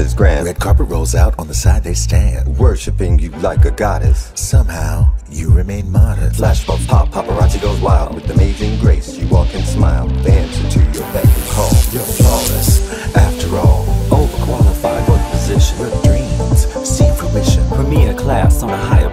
is grand. Red carpet rolls out, on the side they stand. Worshipping you like a goddess. Somehow, you remain modern. Flashbulbs pop, paparazzi goes wild. With amazing grace, you walk and smile. The answer to your beck and call. You're flawless, after all. Overqualified for the position. Your dreams see fruition. Premier class on a higher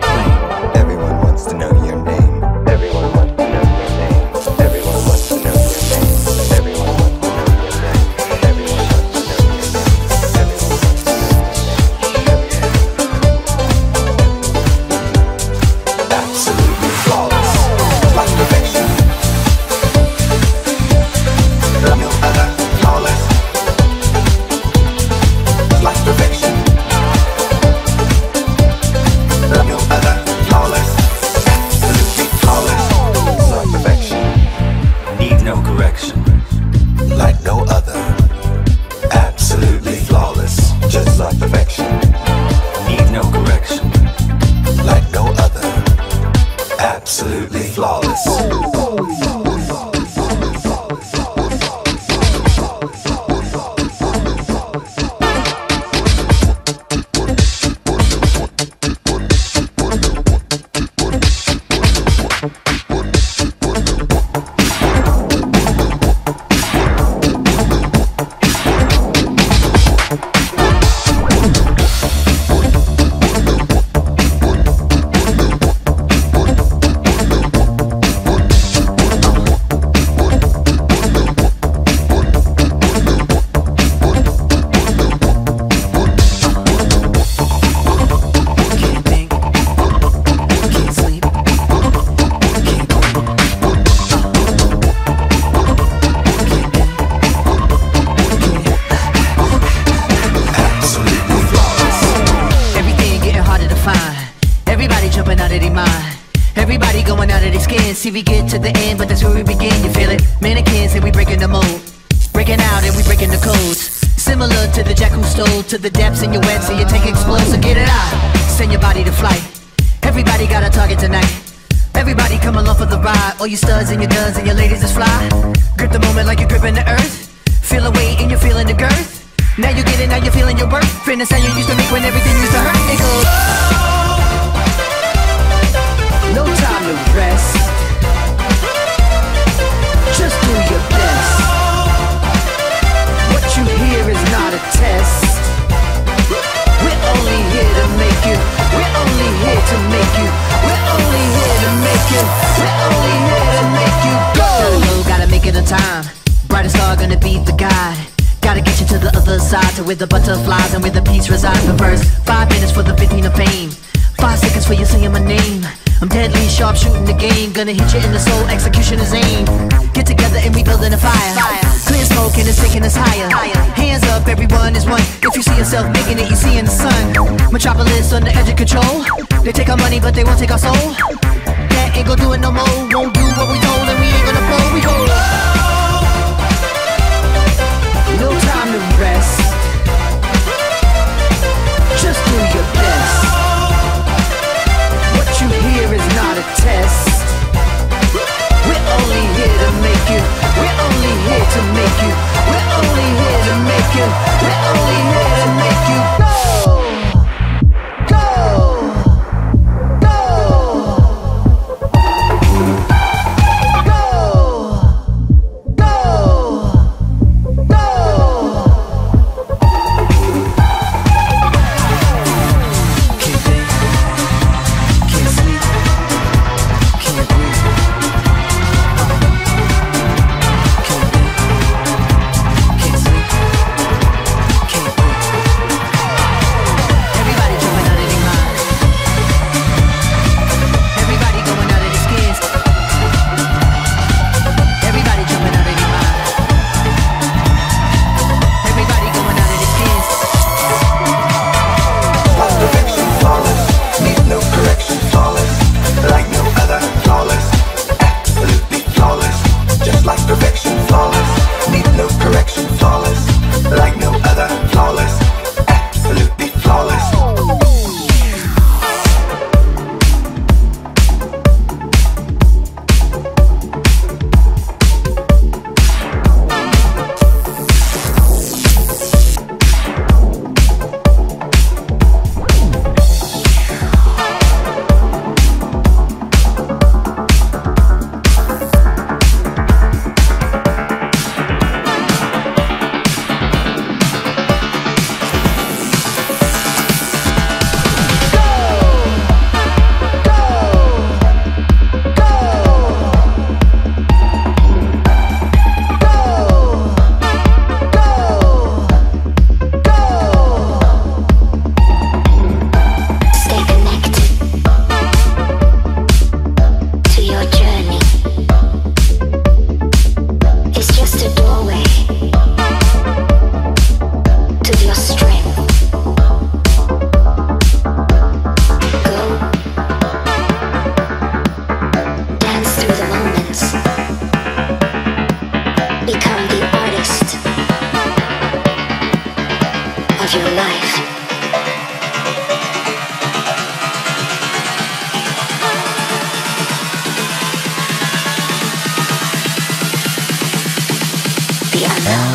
See, we get to the end, but that's where we begin. You feel it? Mannequins and we breaking the mold. Breaking out and we breaking the codes. Similar to the jack who stole to the depths in your web, so you take explosive, so get it out. Send your body to flight. Everybody got a target tonight. Everybody come along for the ride. All you studs and your guns and your ladies is fly. Grip the moment like you're gripping the earth. Feel the weight and you're feeling the girth. Now you get it, now you're feeling your worth. The sound you used to make when everything used to hurt. It goes. No time to rest. Just do your best. What you hear is not a test. We're only here to make you. We're only here to make you. We're only here to make you. We're only here to make you go. Gotta gotta make it on time. Brightest star gonna be the guide. Gotta get you to the other side, to where the butterflies and where the peace resides. But first, five minutes for the 15 of fame. Five seconds for you saying my name. I'm deadly sharp shooting the game. Gonna hit you in the soul, execution is aim. Get together and we rebuilding a fire. Clear smoke and it's taking us higher. Hands up, everyone is one. If you see yourself making it, you see in the sun. Metropolis on the edge of control. They take our money, but they won't take our soul. That ain't gonna do it no more. Won't do what we told, and we ain't gonna blow. We go. No time to rest. Just do your test. We're only here to make you. We're only here to make you. We're only here to make you. We're only here to make you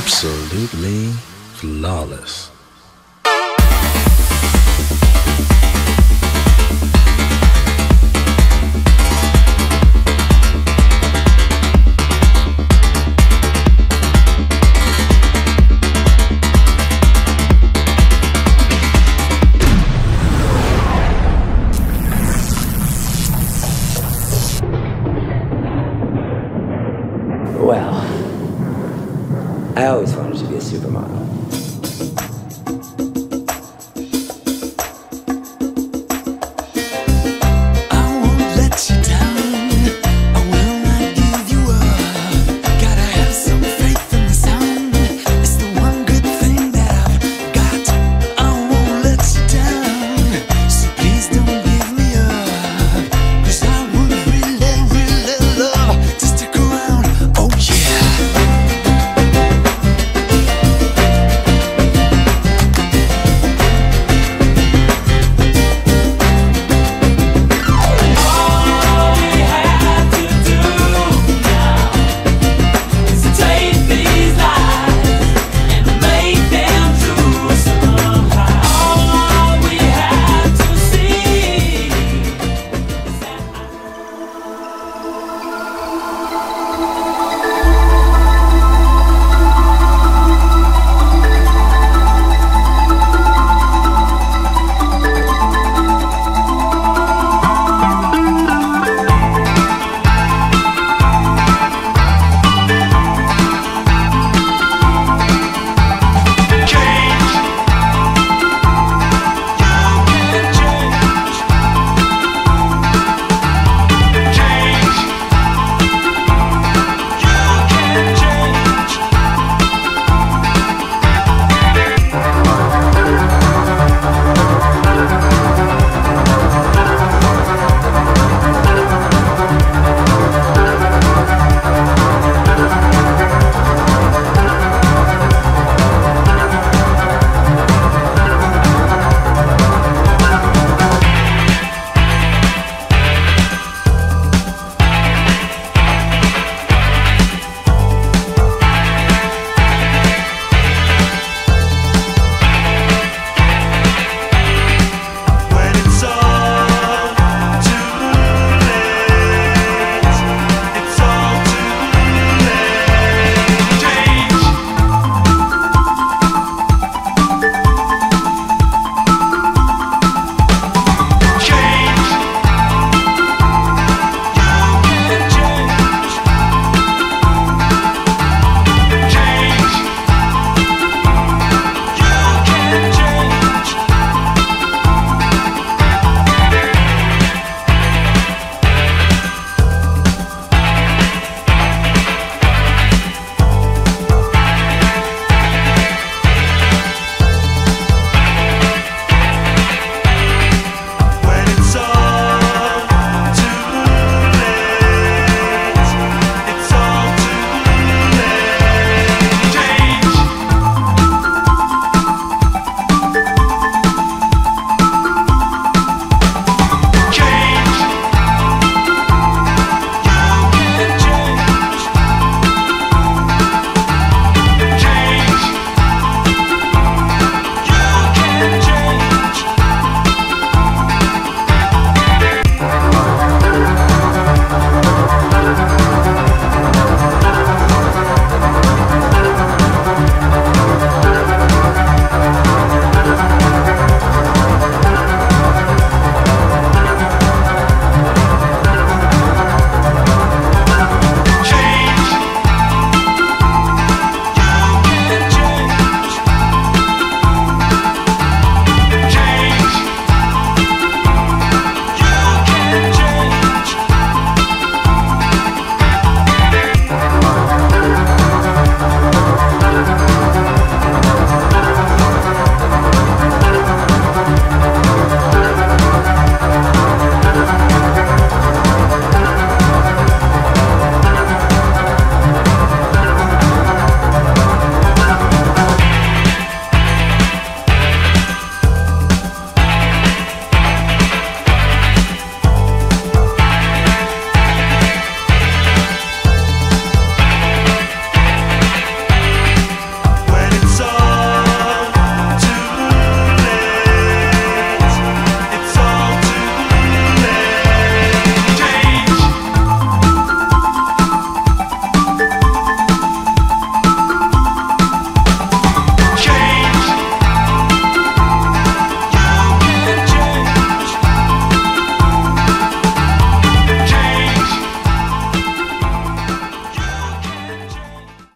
Absolutely flawless.